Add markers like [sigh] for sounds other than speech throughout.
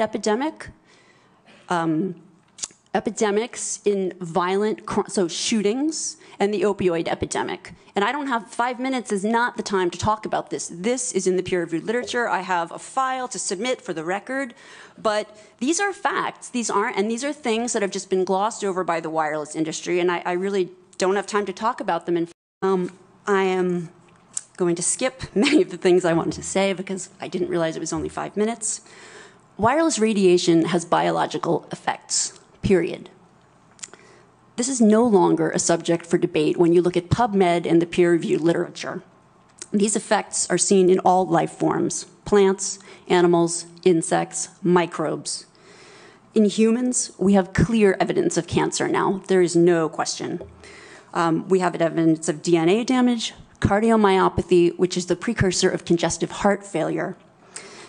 epidemic, um, epidemics in violent, so shootings, and the opioid epidemic. And I don't have five minutes is not the time to talk about this. This is in the peer-reviewed literature. I have a file to submit for the record, but these are facts. These aren't, and these are things that have just been glossed over by the wireless industry, and I, I really don't have time to talk about them. And um, I am going to skip many of the things I wanted to say because I didn't realize it was only five minutes. Wireless radiation has biological effects, period. This is no longer a subject for debate when you look at PubMed and the peer reviewed literature. These effects are seen in all life forms plants, animals, insects, microbes. In humans, we have clear evidence of cancer now. There is no question. Um, we have evidence of DNA damage, cardiomyopathy, which is the precursor of congestive heart failure,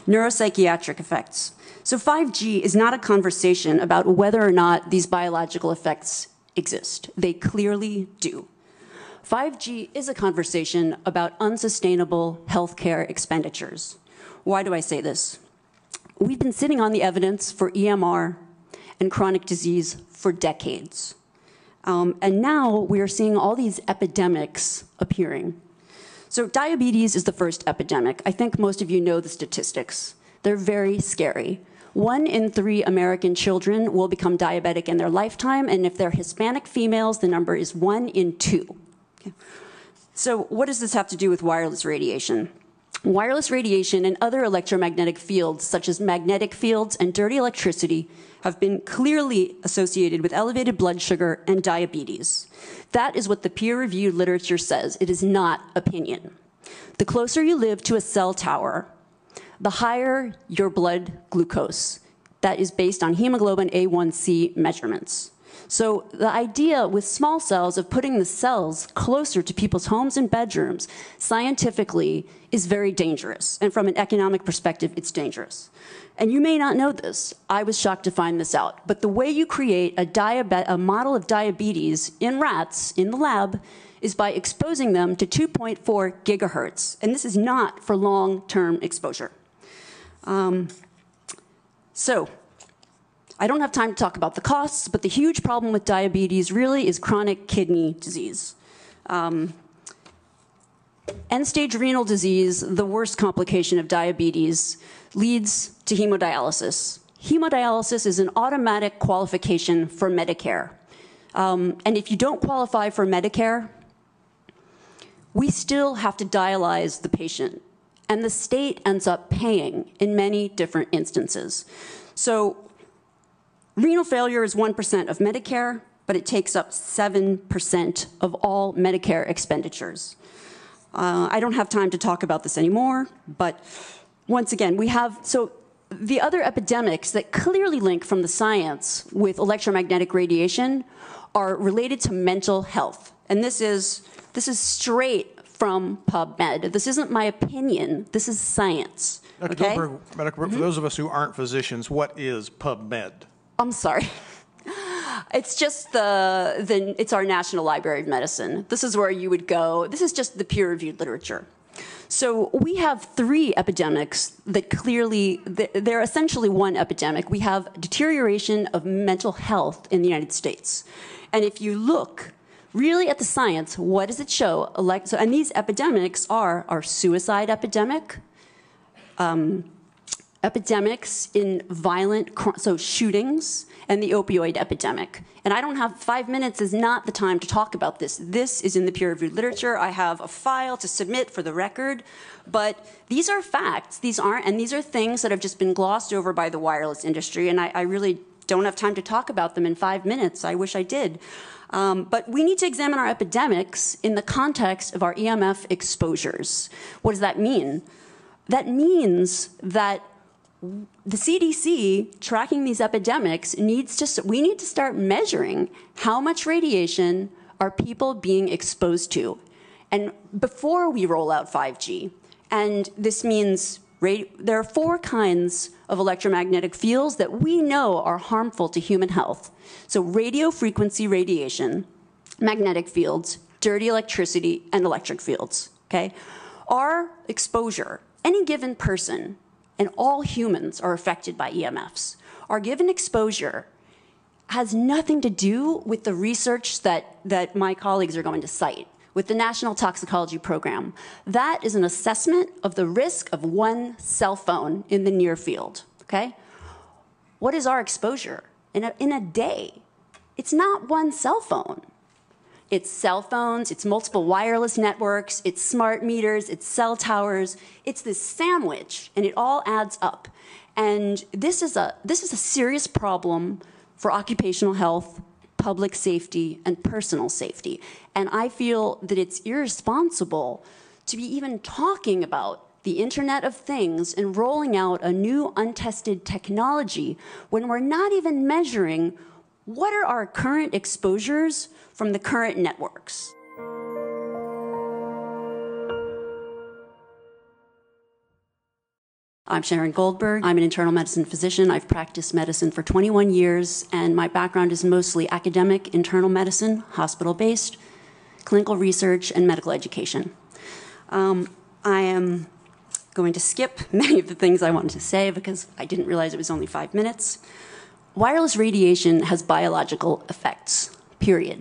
neuropsychiatric effects. So 5G is not a conversation about whether or not these biological effects exist. They clearly do. 5G is a conversation about unsustainable healthcare expenditures. Why do I say this? We've been sitting on the evidence for EMR and chronic disease for decades. Um, and now we are seeing all these epidemics appearing. So diabetes is the first epidemic. I think most of you know the statistics. They're very scary. One in three American children will become diabetic in their lifetime, and if they're Hispanic females, the number is one in two. Okay. So what does this have to do with wireless radiation? Wireless radiation and other electromagnetic fields, such as magnetic fields and dirty electricity, have been clearly associated with elevated blood sugar and diabetes. That is what the peer reviewed literature says. It is not opinion. The closer you live to a cell tower, the higher your blood glucose. That is based on hemoglobin A1C measurements. So the idea with small cells of putting the cells closer to people's homes and bedrooms scientifically is very dangerous. And from an economic perspective, it's dangerous. And you may not know this. I was shocked to find this out. But the way you create a, a model of diabetes in rats in the lab is by exposing them to 2.4 gigahertz. And this is not for long-term exposure. Um, so I don't have time to talk about the costs, but the huge problem with diabetes really is chronic kidney disease. Um, End-stage renal disease, the worst complication of diabetes, leads to hemodialysis. Hemodialysis is an automatic qualification for Medicare. Um, and if you don't qualify for Medicare, we still have to dialyze the patient. And the state ends up paying in many different instances. So renal failure is 1% of Medicare, but it takes up 7% of all Medicare expenditures. Uh, I don't have time to talk about this anymore, but once again, we have, so the other epidemics that clearly link from the science with electromagnetic radiation are related to mental health. And this is, this is straight from PubMed. This isn't my opinion, this is science. Dr. Okay? Goldberg, mm -hmm. for mm-hmm. those of us who aren't physicians, what is PubMed? I'm sorry. [laughs] It's just the, the, it's our National Library of Medicine. This is where you would go. This is just the peer-reviewed literature. So we have three epidemics that clearly, they're essentially one epidemic. We have deterioration of mental health in the United States. And if you look really at the science, what does it show? So, and these epidemics are our suicide epidemic, um, epidemics in violent, so shootings, and the opioid epidemic. And I don't have five minutes is not the time to talk about this. This is in the peer-reviewed literature. I have a file to submit for the record, but these are facts. These aren't, and these are things that have just been glossed over by the wireless industry, and I, I really don't have time to talk about them in five minutes. I wish I did. Um, but we need to examine our epidemics in the context of our EMF exposures. What does that mean? That means that the CDC tracking these epidemics needs to, we need to start measuring how much radiation are people being exposed to. And before we roll out 5G, and this means there are four kinds of electromagnetic fields that we know are harmful to human health. So radio frequency radiation, magnetic fields, dirty electricity, and electric fields, okay? Our exposure, any given person and all humans are affected by EMFs. Our given exposure has nothing to do with the research that, that my colleagues are going to cite with the National Toxicology Program. That is an assessment of the risk of one cell phone in the near field, okay? What is our exposure in a, in a day? It's not one cell phone. It's cell phones, it's multiple wireless networks, it's smart meters, it's cell towers. It's this sandwich, and it all adds up. And this is a, this is a serious problem for occupational health, public safety, and personal safety. And I feel that it's irresponsible to be even talking about the Internet of Things and rolling out a new untested technology when we're not even measuring what are our current exposures from the current networks. I'm Sharon Goldberg. I'm an internal medicine physician. I've practiced medicine for 21 years, and my background is mostly academic internal medicine, hospital based, clinical research, and medical education. Um, I am going to skip [laughs] many of the things I wanted to say because I didn't realize it was only five minutes. Wireless radiation has biological effects, period.